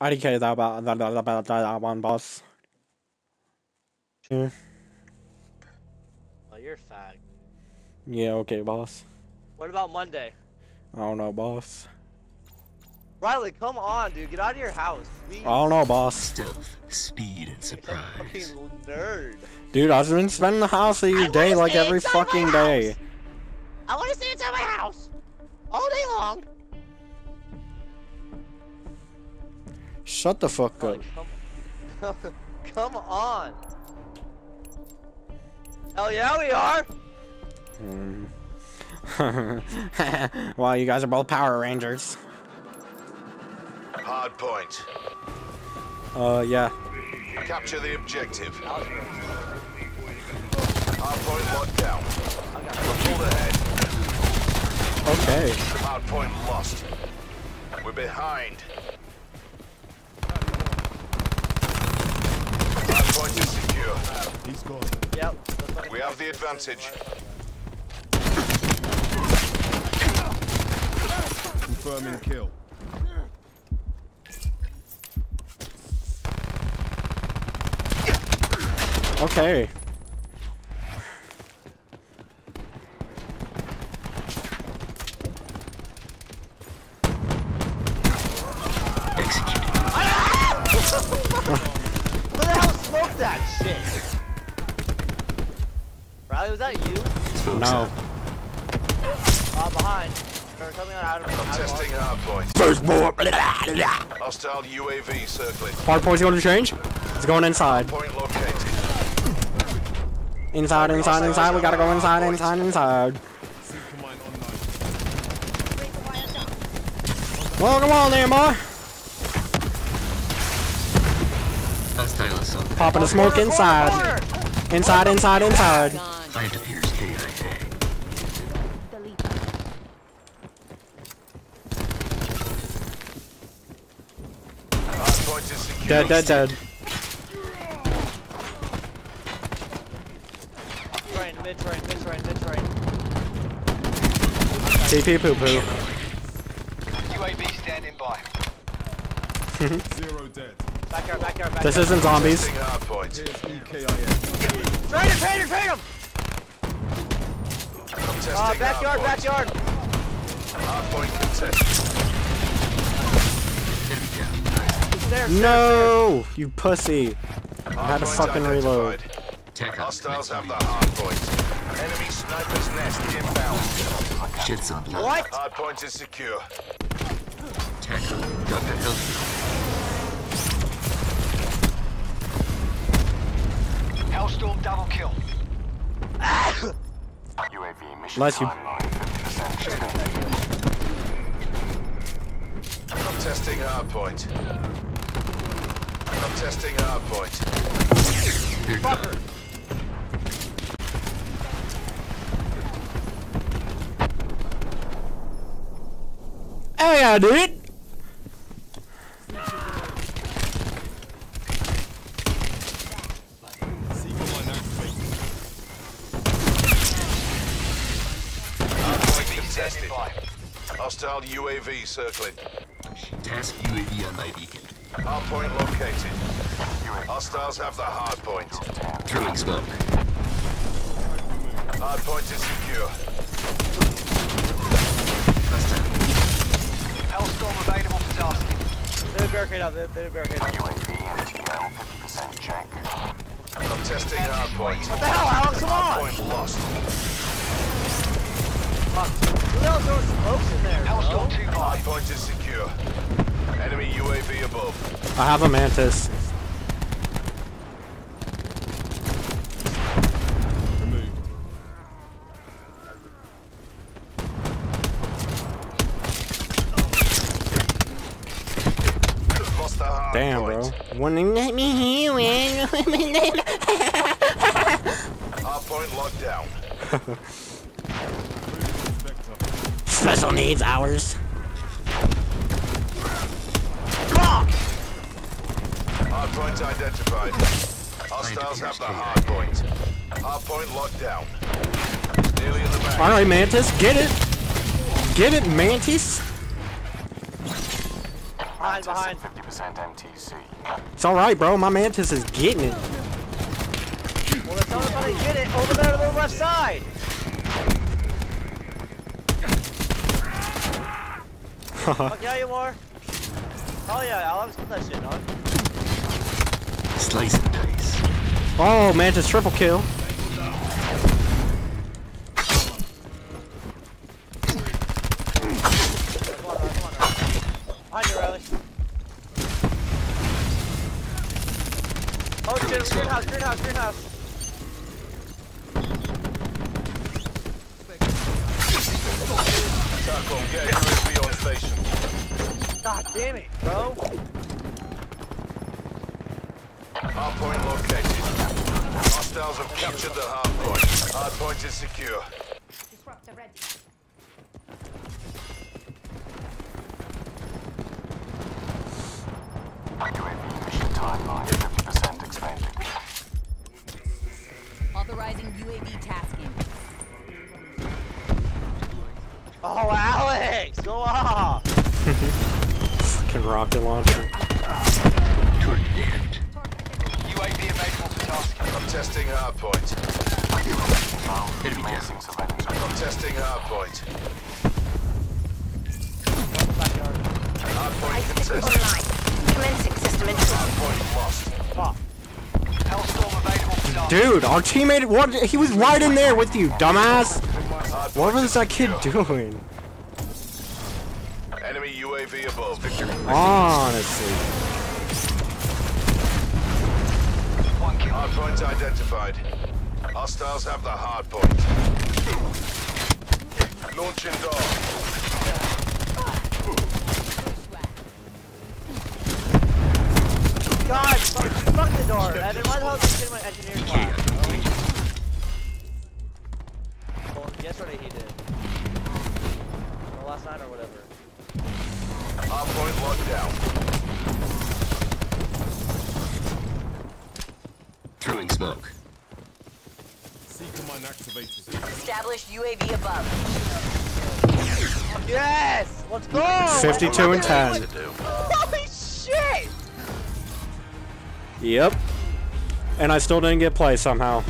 IDK that about that, that, that, that one boss. Yeah. Well, you're a fag. Yeah, okay, boss. What about Monday? I don't know, boss. Riley, come on, dude. Get out of your house. Please. I don't know, boss. Stealth, speed, and surprise. fucking nerd. Dude, I've been spending the house of I your wanna day like every fucking day. I want to stay inside my house all day long. Shut the fuck up. Come, come on. Hell yeah, we are. Hmm. wow, you guys are both Power Rangers. Hard point. Uh, yeah. Capture the objective. That was gross. Hard point locked down. I got We're pulled ahead. Okay. Hard point lost. We're behind. Hard point is secure. He's gone. Yep. We have the advantage. Confirming kill. Okay. Executed. Who the hell smoked that shit? Riley, was that you? Smoke's No. up. Uh, behind. Or coming out of I'm testing hard point. First board. Hostile UAV circling. Hard point's going to change. It's going inside. Point located. Inside, inside, inside. We gotta go inside, inside, inside. Seeker mine online. Well, come on there, boy. Hostile assault. Popping the smoke inside. Inside, inside, inside. Plant appears KIA. Hard point is secure. Dead, dead, dead. Train, mid train, mid train, mid train. TP poo poo. UAV standing by. Zero dead. Backyard, backyard, backyard. This isn't zombies. Testing hard point. Here's EKIA. Train him, train him, train him! I'm Uh, backyard, backyard. Hard point contested. Enemy down. Stairs, No, you pussy. I had to fucking reload. identified. Attack on Hostiles have the hard point. Enemy sniper's nest inbound. Shed some blood. What? Hard point is secure. Attack on Dr. Health. Hellstorm double kill. UAV mission Bless you. timeline 50% I'm testing hard point. I'm testing hard point. Here goes. Hey, I did. Seeker mine activated. Hard point standing contested. Hostile UAV circling. Task UAV on my beacon. Hard point located. Hostiles have the hard point. Throwing smoke. Hard point is secure. Hellstorm available for tasking. They have barricade up, they have they have a barricade up. UAV and TL 50% check. I'm testing hard point. What the hell, Alex, come Hard on! point lost. Fuck. Who the hell throwing smokes in there, bro? Hellstorm 2 by. Point is secure. Enemy UAV above. I have a mantis. Removed. Lost the hard Damn, bro. Wouldn't even let me heal it. Hard point locked down. Spectre. Special needs hours. Hard point identified. Hostiles have the hard point. Hard point locked down. Nearly in the back. All right, mantis, get it. Get it, mantis. I Behind, Mantis behind. at 50% MTC. It's alright, bro. My mantis is getting it. Well, then tell us to get it over there to the left side. Fuck yeah, you are. Oh yeah, I'll always put that shit on. Slice and dice. oh, mantis triple kill. Oh shit, greenhouse, greenhouse, greenhouse. TACOM, get UAV on station. God damn it, bro. Hardpoint located. Hostiles have captured the hardpoint. Hardpoint is secure. Disruptor ready. UAV mission timeline 50% expanded. Authorizing UAV tasking. Oh, Alex, go off. Fucking rocket launcher. Toward the. UAV available for tasking. I'm testing hardpoint. Enemy down. Commencing surveillance. I'm testing hardpoint. Backyard. Hardpoint contested. Commencing system intrusion. Hardpoint lost. Fuck. Hellstorm available for tasking. Dude, our teammate, what? He was right in there with you, dumbass. Hardpoint What was that kid doing? Enemy UAV above. Honestly. One kill. Hardpoint identified. Hostiles have the hardpoint. Launching door. God, fuck, fuck the door. Evan, why the hell is this in my engineering Hardpoint locked down. Throwing smoke. C command activated. Established UAV above. Yes! Let's go! 52 and 10. Holy shit! Yep. And I still didn't get play somehow.